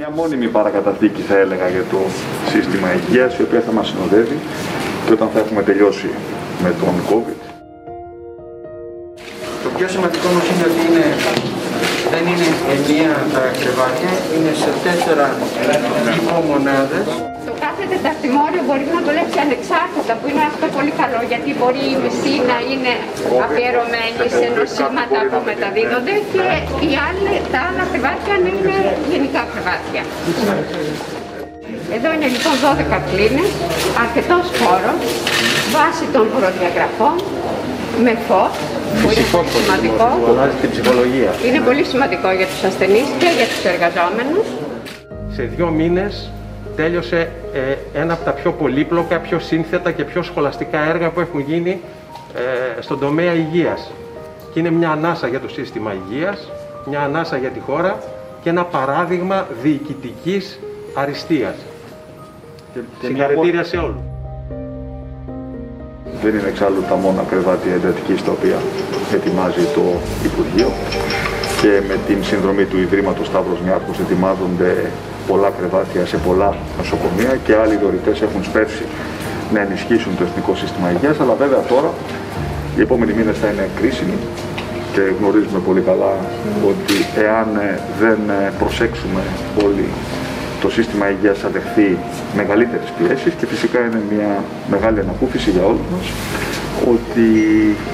Μια μόνιμη παρακαταθήκη θα έλεγα για το σύστημα υγείας η οποία θα μας συνοδεύει και όταν θα έχουμε τελειώσει με τον COVID. Το πιο σημαντικό όμως είναι ότι είναι, δεν είναι ενιαία τα κρεβάτια, είναι σε τέσσερα υπομονάδες. Το κάθε τεταρτημόριο μπορεί να δουλέψει ανεξάρτητα, που είναι αυτό πολύ καλό, γιατί μπορεί η μισή να είναι αφιερωμένη σε νοσήματα που μεταδίδονται και οι άλλοι, τα άλλα κρεβάτια να είναι γενικά κρεβάτια. Εδώ είναι λοιπόν 12 κλίνες, αρκετός χώρος, βάσει των προδιαγραφών, με φως, που είναι πολύ σημαντικό. την ψυχολογία. Είναι πολύ σημαντικό για τους ασθενείς και για τους εργαζόμενους. σε δύο μήνες τέλειωσε ε, ένα από τα πιο πολύπλοκα, πιο σύνθετα και πιο σχολαστικά έργα που έχουν γίνει ε, στον τομέα υγείας. Και είναι μια ανάσα για το σύστημα υγείας, μια ανάσα για τη χώρα και ένα παράδειγμα διοικητικής αριστείας. Συγχαρητήρια σε όλους. Δεν είναι εξάλλου τα μόνα κρεβάτια εντατική τα οποία ετοιμάζει το Υπουργείο και με την συνδρομή του Ιδρύματος Σταύρος Νιάρχος ετοιμάζονται πολλά κρεβάτια σε πολλά νοσοκομεία και άλλοι δωρητές έχουν σπεύσει να ενισχύσουν το Εθνικό Σύστημα Υγείας, αλλά βέβαια τώρα οι επόμενοι μήνες θα είναι κρίσιμοι και γνωρίζουμε πολύ καλά ότι εάν ε, δεν ε, προσέξουμε όλοι το σύστημα υγείας θα δεχθεί μεγαλύτερες πιέσεις και φυσικά είναι μια μεγάλη ανακούφιση για όλους μας ότι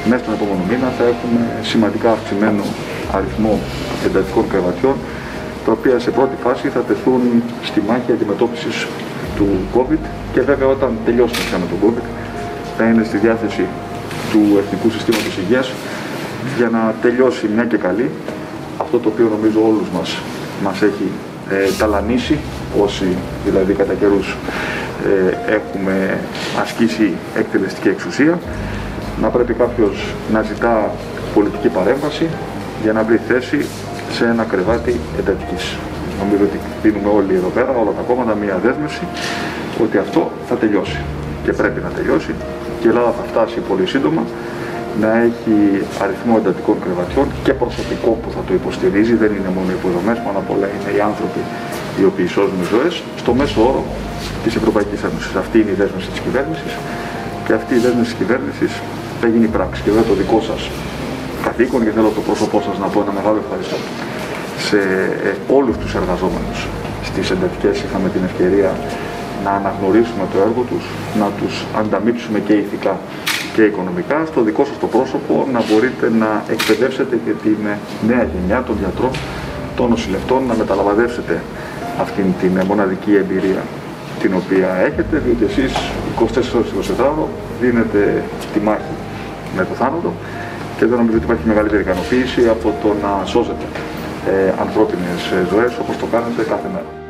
μέσα στον επόμενο μήνα θα έχουμε σημαντικά αυξημένο αριθμό εντατικών κρεβατιών τα οποία σε πρώτη φάση θα τεθούν στη μάχη αντιμετώπισης του COVID και βέβαια όταν τελειώσουμε πια με τον COVID θα είναι στη διάθεση του Εθνικού Συστήματος Υγείας για να τελειώσει μια και καλή αυτό το οποίο νομίζω όλους μας μας έχει ε, ταλανίσει όσοι δηλαδή κατά καιρούς ε, έχουμε ασκήσει εκτελεστική εξουσία να πρέπει κάποιος να ζητά πολιτική παρέμβαση για να βρει θέση σε ένα κρεβάτι εντατικής. Νομίζω ότι δίνουμε όλοι εδώ πέρα, όλα τα κόμματα, μια δέσμευση ότι αυτό θα τελειώσει. Και πρέπει να τελειώσει. Και η Ελλάδα θα φτάσει πολύ σύντομα να έχει αριθμό εντατικών κρεβατιών και προσωπικό που θα το υποστηρίζει. Δεν είναι μόνο οι υποδομές, πάνω απ' όλα είναι οι άνθρωποι οι οποίοι σώζουν ζωές στο μέσο όρο της Ευρωπαϊκής Ένωσης. Αυτή είναι η δέσμευση της κυβέρνησης και αυτή η δέσμευση της κυβέρνησης θα γίνει πράξη. Και βέβαια το δικό σας καθήκον και θέλω το πρόσωπό σας να πω ένα μεγάλο ευχαριστώ σε ε, όλους τους εργαζόμενους στις εντατικές είχαμε την ευκαιρία να αναγνωρίσουμε το έργο τους, να τους ανταμείψουμε και ηθικά και οικονομικά. Στο δικό σας το πρόσωπο να μπορείτε να εκπαιδεύσετε και την νέα γενιά των γιατρών, των νοσηλευτών, να μεταλαμβαδεύσετε αυτήν την μοναδική εμπειρία την οποία έχετε, διότι εσείς 24 ώρες 24 δίνετε τη μάχη με το θάνατο και δεν νομίζω ότι υπάρχει μεγαλύτερη ικανοποίηση από το να σώζετε ε, ανθρώπινες ζωές όπως το κάνετε κάθε μέρα.